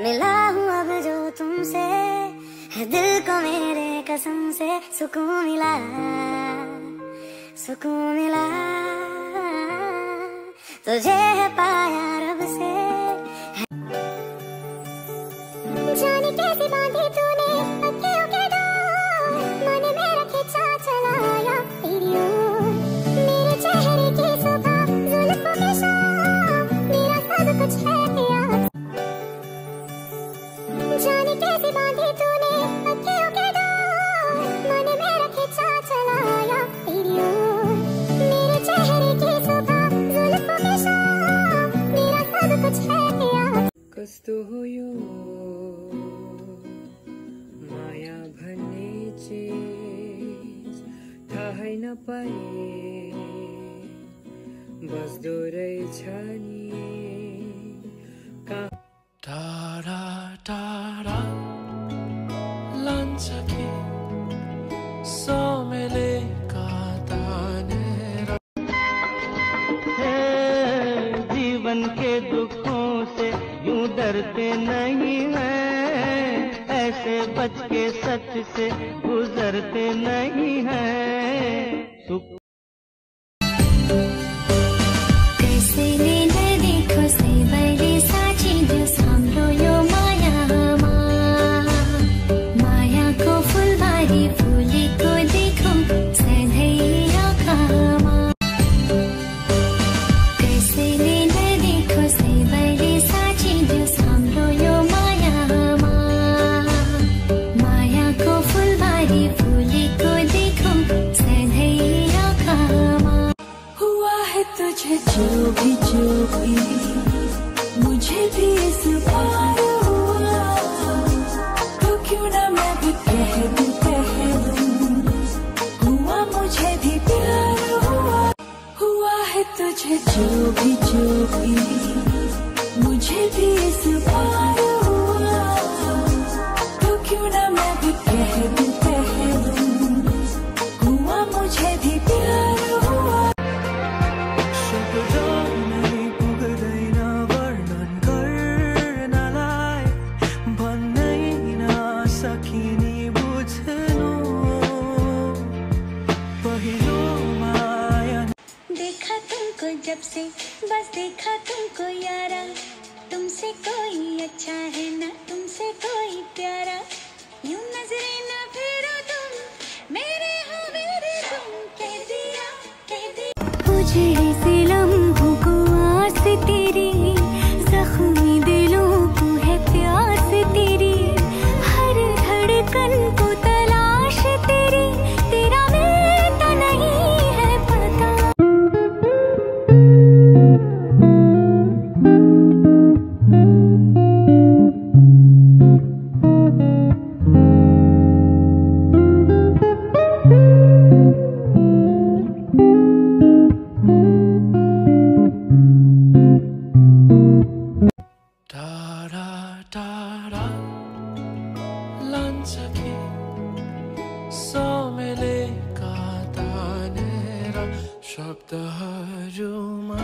मिला हूँ अब जो तुमसे। दिल को मेरे कसम से सुकून मिला। सुकून मिला। तुझे है पाया रब से। नपाए बस्दो रहेछ नि। ऐसे बच के सच से गुजरते नहीं हैं। है जो भी जो भी। मुझे भी इस बार हुआ। तो क्यों ना मैं भी कह दूँ कह दूँ हुआ मुझे भी प्यार हुआ। हुआ है तुझे जो भी जो भी। बस देखा तुमको यारा। तुमसे कोई अच्छा है ना, तुमसे कोई प्यारा। यूँ नजरे ना फेरो तुम, मेरे हो मेरे तुम, कह दिया कह दिया। मुझे सिलम को आस तेरी সপ্তাহ জুমা